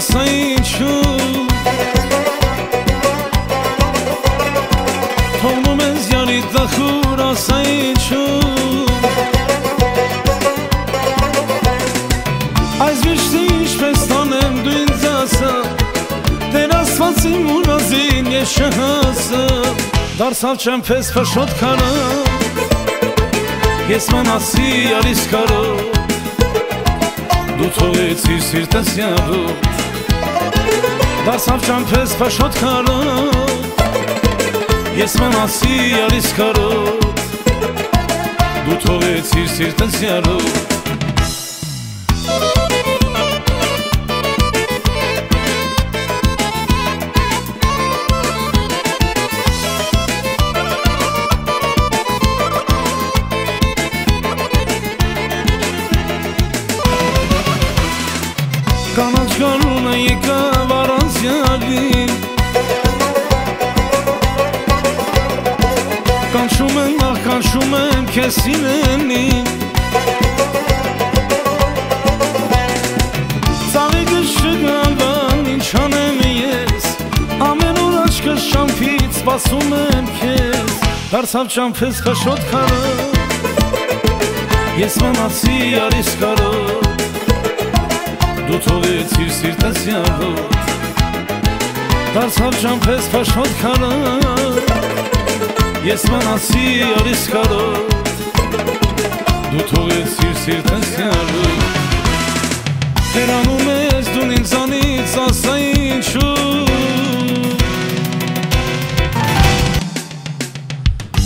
ասա ինչու Թողնում ես յանի դախուր ասա ինչու Այս վիշտի ինչպես տանեմ դու ինձ ասա Դեր ասված իմ ունազին ես շհասը Դարսավ չեմ պես պշոտ կանա Ես մանասի արիս կարով դու թողեցի սիրտս յավոտ Դասավ ճամփես փաշոտ քարոտ Ես մնացի արիս քարոտ Դու թողեցի սիրտս յարոտ Կանաչ գարունը եկավ առանցյալին Կանչում եմ, ախ կանչում եմ քեզ սիրենին Ծաղիկը շգանվան, ինչ անեմ ես Ամեն օր աչքս շամփից սպասում եմ քեզ Դարձավ ճամփես խշոտ քարը Ես մնացի արիս կարոտ դու թողեցիր սիրտս յավոտ Դարձավ ճամփես փաշոտ քարը Ես մնացի արիս կարոտ Դու թողեցիր սիրտս յավոտ Հերանում ես դու ինձանից ասա ինչու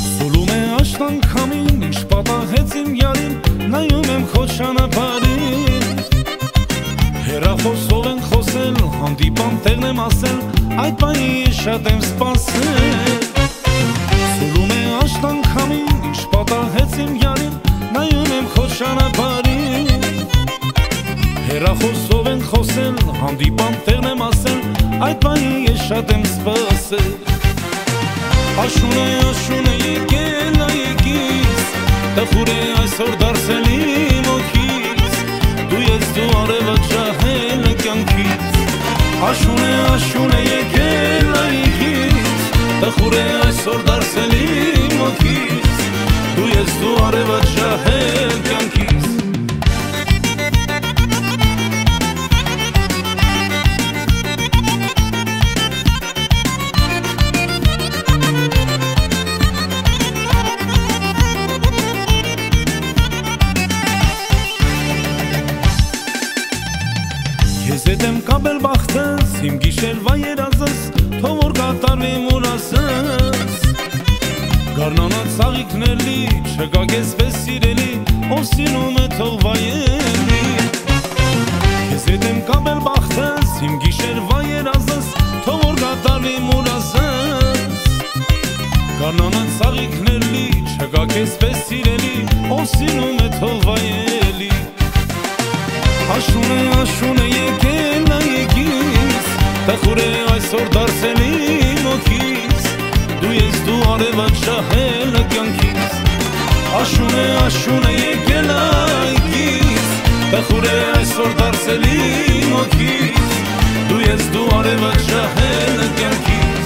Սուլում է աշտան քամին, ինչ պատահեց իմ յարին Նայում եմ են խոսել, հանդիպան տեղն եմ ասել, այդ բանի շատ եմ սպասել Սուրում է աշտան քամին, ինչ պատահեց իմ յարին, նայում եմ քո ճանապարհին Հերախոսով են խոսել, հանդիպան տեղն եմ ասել, այդ բանի շատ եմ սպասել Աշուն է, աշուն է եկել այգից, տխուր է աշուն է, աշուն է եկել այգից, տխուր է այսօր դարսել իմ օքից, դու ես դու արևը ջահել կյանքից, Ես հետ եմ կապել բախտս, իմ գիշերվա երազս, թող որ կատարվի մուրասս Գարնանած սաղիքների, չկա կեզ պես սիրելի, ով սիրում է թող վայելի Ես հետ եմ կապել բախտս, իմ գիշերվա երազս, թող որ կատարվի մուրասս Գարնանած սաղիքների, չկա կեզ պես սիրելի, ով սիրում է թող վայելի Աշուն է, աշուն է եկել Տխուր է այսօր դարսել իմ օքից Դու ես դու արևը ճահել կյանքից Աշուն է, աշուն է եկել այգից Տխուր է այսօր դարսել իմ օքից Դու ես դու արևը ճահել կյանքից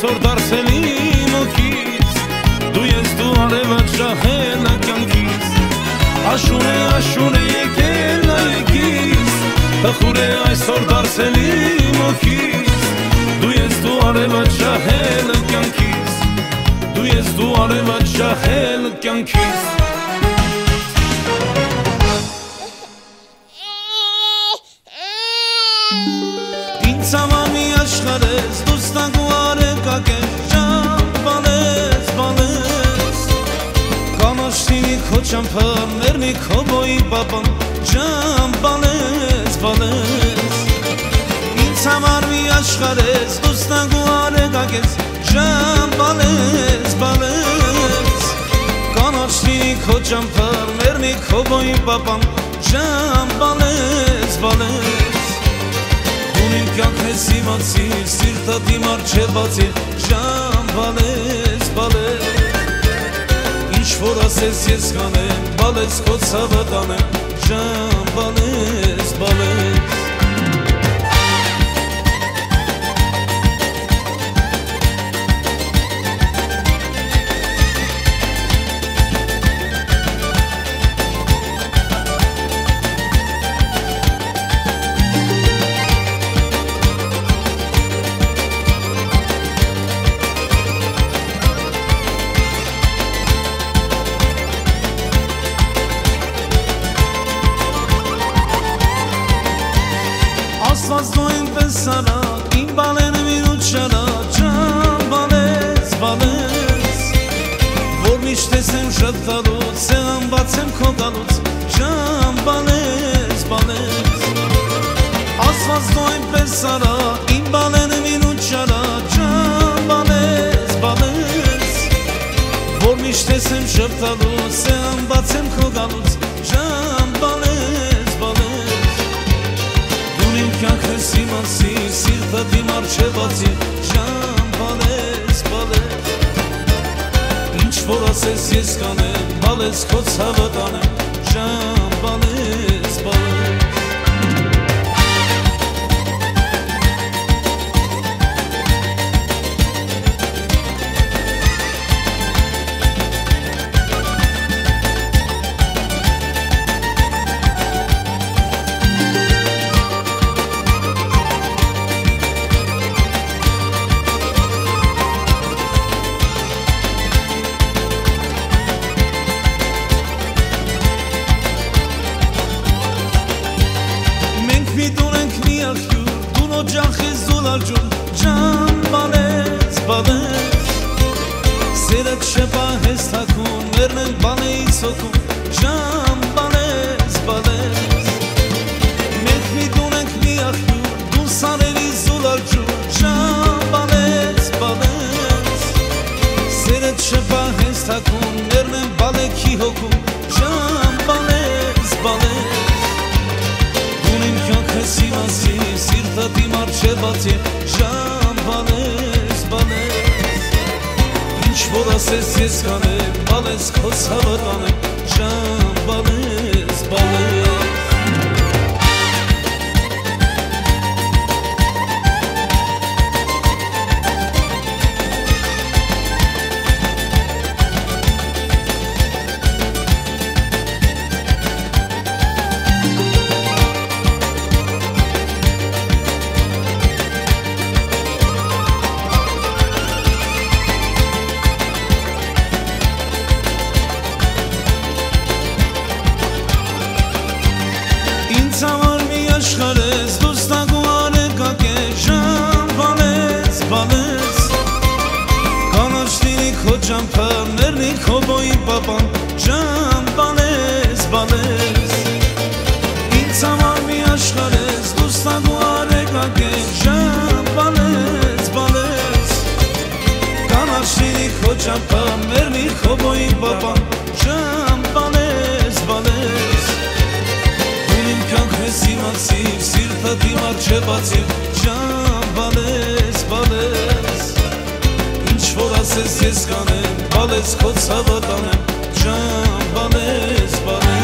այսօր դարսել իմ օքից Դու ես դու արևը ճահել կյանքից Աշուն է, աշուն է եկել այգից Տխուր է այսօր դարսել իմ օքից Դու ես դու արևը ճահել կյանքից Դու ես դու արևը ճահել կյանքից Ինձ բաբան ջան բալես բալես ինձ համար մի աշխարհ ես դուստանգու արեգագես ջան բալես բալես կանաչնի քո ճամփար մերնի քոբոյի բաբան ջան բալես բալես ունիմ կյանք ես իմացի սիրտը դիմար է ջան բալես որ ասես ես կանեմ, բալես քո ցավը տանեմ, ժամ բալես, բալես Իմ բալենը մինու չարա, ջան բալես, Որ միշտ տեսեմ շտտալուց, սեղան բացեմ քո գալուց, ջան բալես, Աստված դու այնպես արա, բալենը մինու չարա, ջան բալես, Որ միշտ տեսեմ շտտալուց, սեղան բացեմ քո գալուց, չեղացի, ժան բալես, Ինչ որ ասես ես կանեմ, բալես քո ցավը տանեմ, ժան ես զուլաջուն, ջան բանես, բանես, սերը չպահես թակուն, մերն են բանեի սոքում, ջան բանես, բանես, մենք մի տուն ենք մի աղյուր, տուն սարերի զուլաջուն, ջան բանես, բանես, սերը չպահես թակուն, մերն են բալեքի հոգում, չեղացի ժամ բանես բանես ինչ որ ասես ես կանեմ բալես քո ցավը Կանաչնի քո ճամփաներնի քո բոյի պապան ժամ բանես Ինձ համար մի աշխարհ ես դուստագու արեկակ է ժամ բանես Կանաչնի քո ճամփաներնի քո բոյի պապան ժամ բանես բանես Ունիմ կյանքես իմացի, սիրտը դիմար չեղացի, ժան ասես ես կանեմ, բալես քո ցավատանեմ, ճամբանես բանես